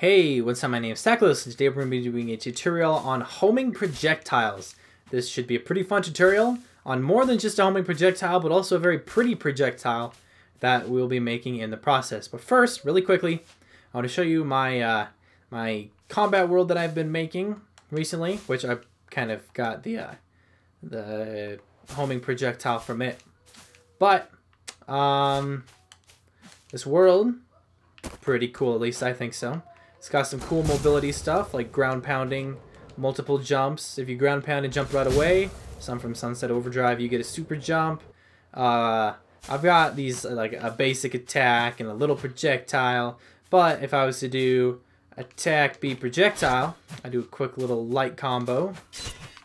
Hey, what's up? My name is Taclys, and today we're going to be doing a tutorial on homing projectiles. This should be a pretty fun tutorial on more than just a homing projectile, but also a very pretty projectile that we'll be making in the process. But first, really quickly, I want to show you my uh, my combat world that I've been making recently, which I kind of got the uh, the homing projectile from it. But um, this world, pretty cool. At least I think so. It's got some cool mobility stuff like ground pounding, multiple jumps. If you ground pound and jump right away, some from Sunset Overdrive, you get a super jump. Uh, I've got these uh, like a basic attack and a little projectile. But if I was to do attack B projectile, I do a quick little light combo.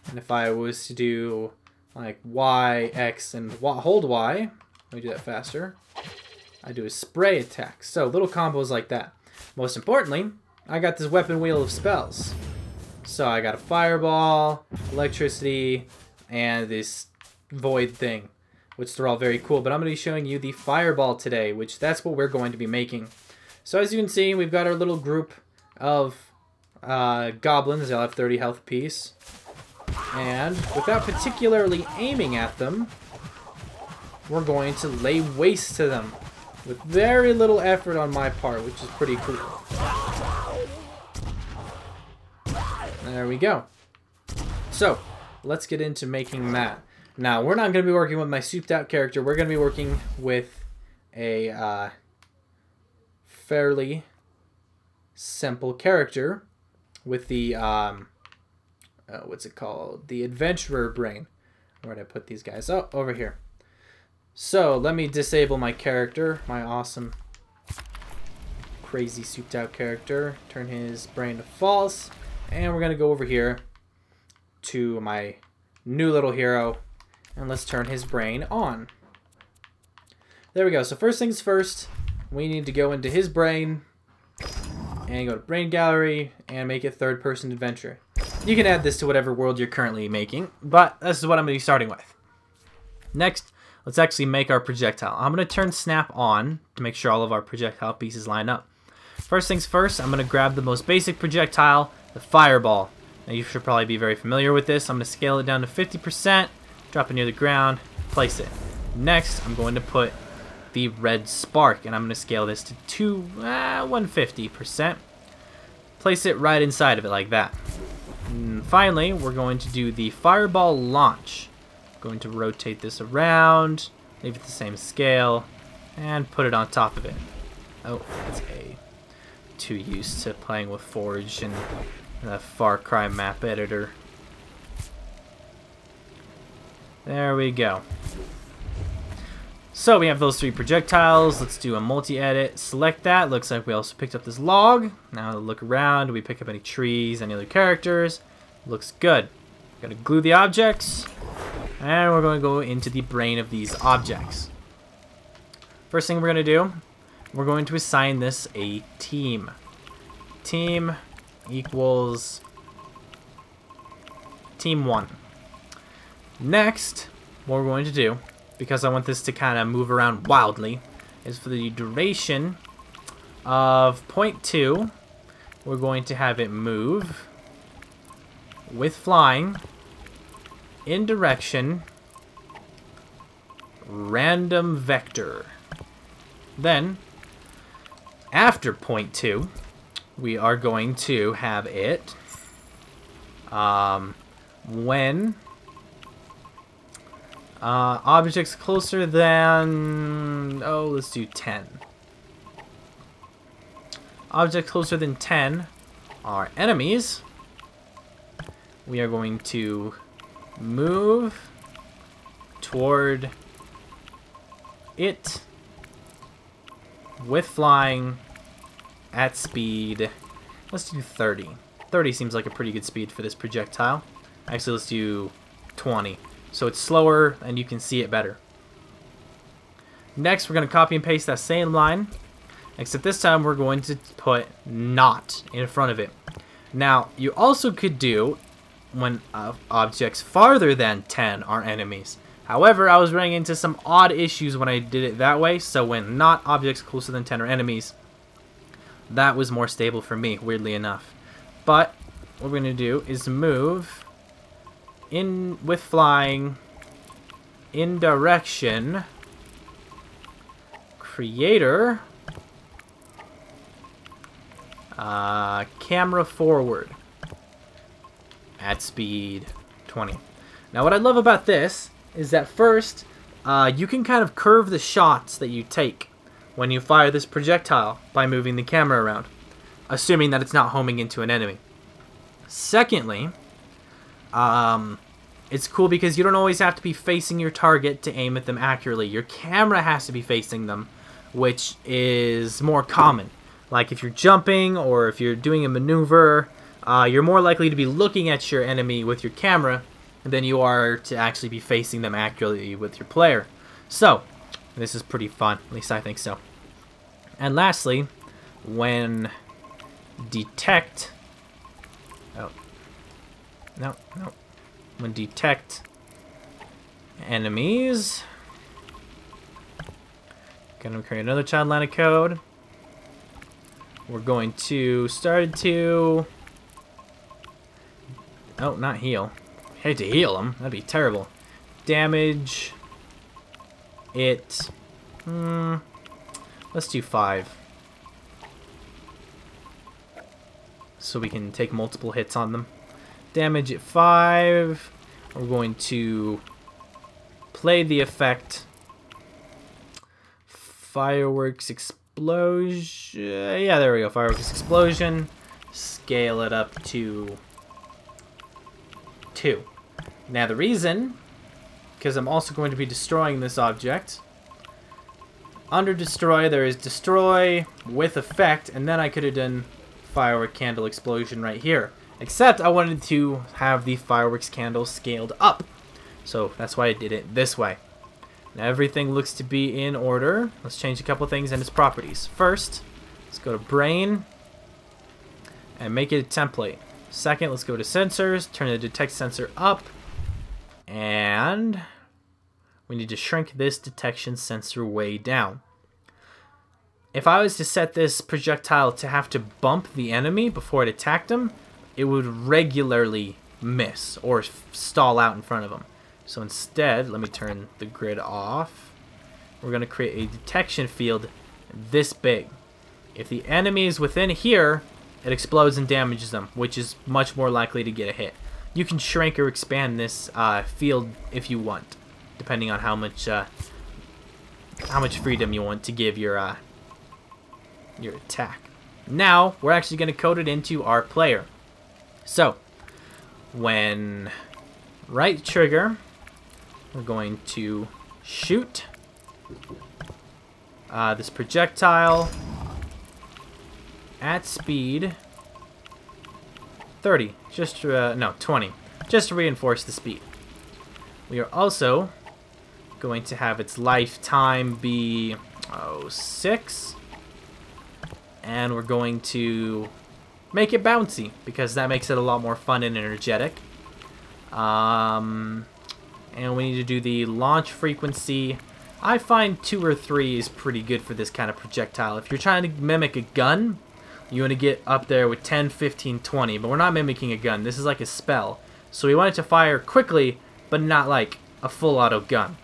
And if I was to do like Y, X, and y, hold Y, let me do that faster. I do a spray attack. So little combos like that. Most importantly, I got this weapon wheel of spells. So I got a fireball, electricity, and this void thing, which they're all very cool. But I'm going to be showing you the fireball today, which that's what we're going to be making. So as you can see, we've got our little group of uh, goblins. They'll have 30 health apiece. And without particularly aiming at them, we're going to lay waste to them with very little effort on my part, which is pretty cool. There we go. So, let's get into making that. Now, we're not going to be working with my souped out character. We're going to be working with a uh, fairly simple character with the, um, uh, what's it called? The adventurer brain. Where did I put these guys? Oh, over here. So, let me disable my character, my awesome, crazy souped out character. Turn his brain to false. And we're going to go over here to my new little hero. And let's turn his brain on. There we go. So first things first, we need to go into his brain and go to brain gallery and make it third person adventure. You can add this to whatever world you're currently making, but this is what I'm going to be starting with. Next, let's actually make our projectile. I'm going to turn snap on to make sure all of our projectile pieces line up. First things first, I'm going to grab the most basic projectile the fireball. Now you should probably be very familiar with this. I'm going to scale it down to 50%, drop it near the ground, place it. Next, I'm going to put the red spark, and I'm going to scale this to two, uh, 150%. Place it right inside of it like that. And finally, we're going to do the fireball launch. Going to rotate this around, leave it the same scale, and put it on top of it. Oh, it's A. Too used to playing with Forge and the Far Cry map editor. There we go. So we have those three projectiles. Let's do a multi-edit. Select that. Looks like we also picked up this log. Now look around. Do we pick up any trees, any other characters? Looks good. Gonna glue the objects. And we're to go into the brain of these objects. First thing we're to do, we're going to assign this a team. Team equals team one. Next, what we're going to do, because I want this to kind of move around wildly, is for the duration of point two, we're going to have it move with flying in direction random vector. Then, after point two, we are going to have it um, when uh, objects closer than, oh, let's do 10. Objects closer than 10 are enemies. We are going to move toward it with flying at speed, let's do 30. 30 seems like a pretty good speed for this projectile. Actually, let's do 20. So it's slower and you can see it better. Next, we're going to copy and paste that same line, except this time we're going to put not in front of it. Now, you also could do when uh, objects farther than 10 are enemies. However, I was running into some odd issues when I did it that way, so when not objects closer than 10 are enemies, that was more stable for me, weirdly enough. But what we're going to do is move in with flying in direction creator uh, camera forward at speed 20. Now what I love about this is that first uh, you can kind of curve the shots that you take when you fire this projectile by moving the camera around, assuming that it's not homing into an enemy. Secondly, um, it's cool because you don't always have to be facing your target to aim at them accurately. Your camera has to be facing them, which is more common. Like if you're jumping or if you're doing a maneuver, uh, you're more likely to be looking at your enemy with your camera than you are to actually be facing them accurately with your player. So, this is pretty fun. At least I think so. And lastly, when detect... Oh. No, no. When detect enemies... Gonna create another child line of code. We're going to start to... Oh, not heal. hate to heal them. That'd be terrible. Damage it. Hmm. Let's do five. So we can take multiple hits on them. Damage at five. We're going to play the effect. Fireworks explosion. Yeah, there we go. Fireworks explosion. Scale it up to two. Now the reason because I'm also going to be destroying this object. Under destroy, there is destroy with effect, and then I could have done firework candle explosion right here. Except I wanted to have the fireworks candle scaled up. So that's why I did it this way. Now everything looks to be in order. Let's change a couple things in its properties. First, let's go to brain and make it a template. Second, let's go to sensors, turn the detect sensor up, and we need to shrink this detection sensor way down. If I was to set this projectile to have to bump the enemy before it attacked them, it would regularly miss or stall out in front of them. So instead, let me turn the grid off. We're going to create a detection field this big. If the enemy is within here, it explodes and damages them, which is much more likely to get a hit you can shrink or expand this uh, field if you want, depending on how much uh, how much freedom you want to give your uh, your attack. Now we're actually going to code it into our player. So when right trigger, we're going to shoot uh, this projectile at speed 30. Just, to, uh, no, 20. Just to reinforce the speed. We are also going to have its lifetime be, oh, 6. And we're going to make it bouncy, because that makes it a lot more fun and energetic. Um, and we need to do the launch frequency. I find 2 or 3 is pretty good for this kind of projectile. If you're trying to mimic a gun, you want to get up there with 10, 15, 20. But we're not mimicking a gun. This is like a spell. So we want it to fire quickly, but not like a full auto gun.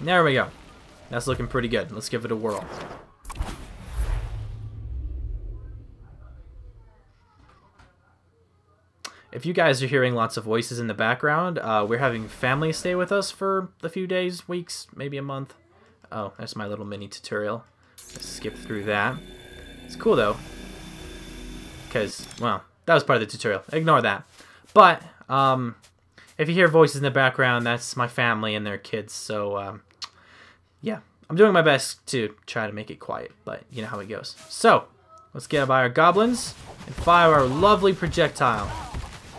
There we go. That's looking pretty good. Let's give it a whirl. If you guys are hearing lots of voices in the background, uh, we're having family stay with us for a few days, weeks, maybe a month. Oh, that's my little mini tutorial. Let's skip through that. It's cool though. Because, well, that was part of the tutorial. Ignore that. But, um, if you hear voices in the background, that's my family and their kids. So, um, yeah. I'm doing my best to try to make it quiet, but you know how it goes. So, let's get by our goblins and fire our lovely projectile.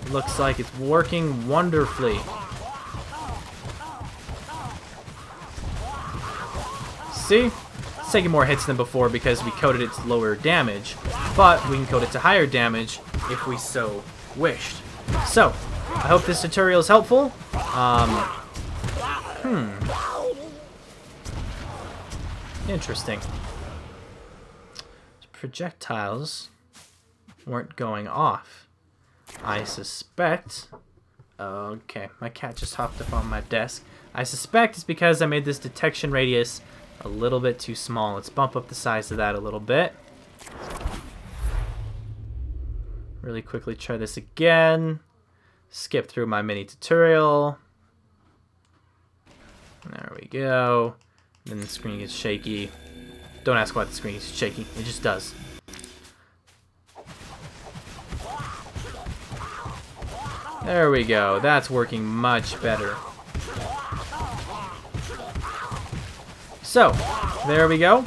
Looks like it's working wonderfully. See? It's taking more hits than before because we coded it to lower damage, but we can code it to higher damage if we so wished. So, I hope this tutorial is helpful. Um, hmm. Interesting. projectiles weren't going off. I suspect... Okay, my cat just hopped up on my desk. I suspect it's because I made this detection radius a little bit too small. Let's bump up the size of that a little bit. Really quickly try this again. Skip through my mini tutorial. There we go. Then the screen gets shaky. Don't ask why the screen is shaky. It just does. There we go. That's working much better. So, there we go.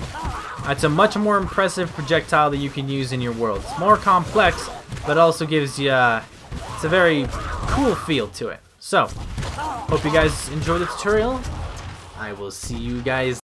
That's a much more impressive projectile that you can use in your world. It's more complex, but also gives you... Uh, it's a very cool feel to it. So, hope you guys enjoyed the tutorial. I will see you guys